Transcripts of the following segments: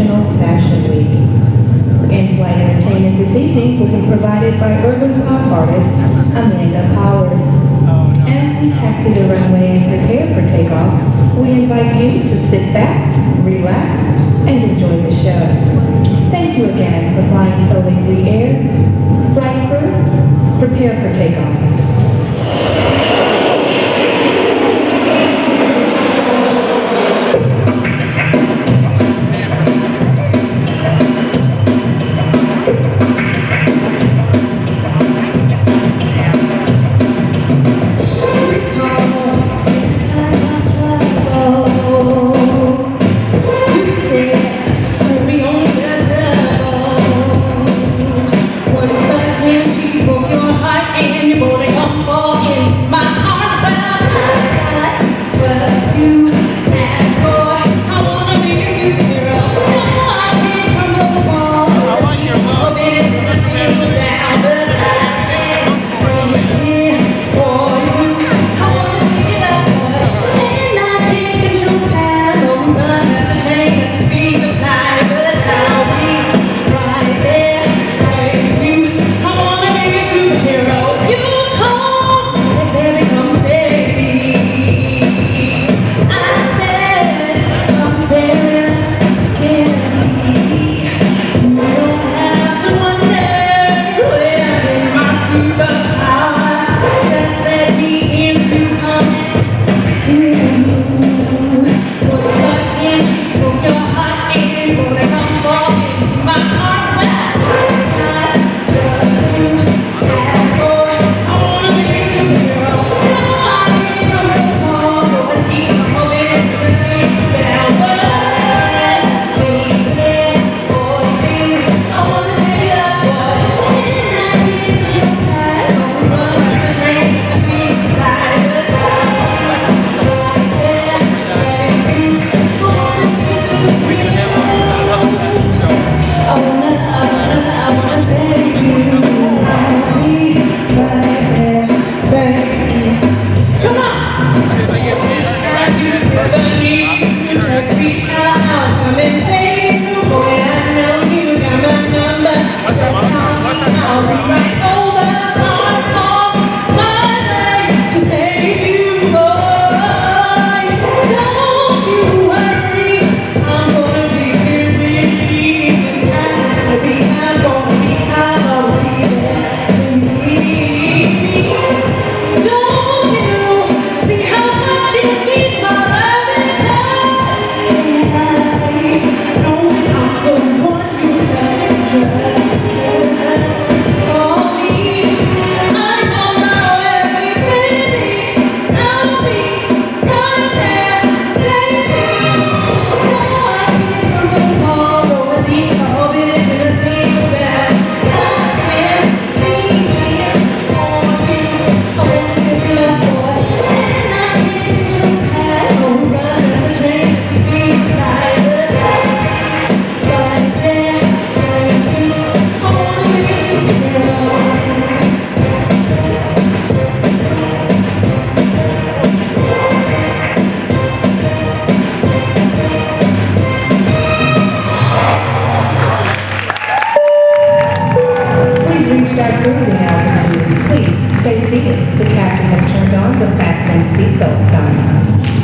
National Fashion Week. And light entertainment this evening will be provided by urban pop artist Amanda Pollard. As we taxi the runway and prepare for takeoff, we invite you to sit back, relax, and enjoy the show. Thank you again for flying Soul Free Air. Flight crew, prepare for takeoff. seatbelt sign.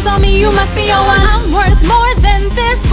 eyes on me, you must be a one. I'm worth more than this.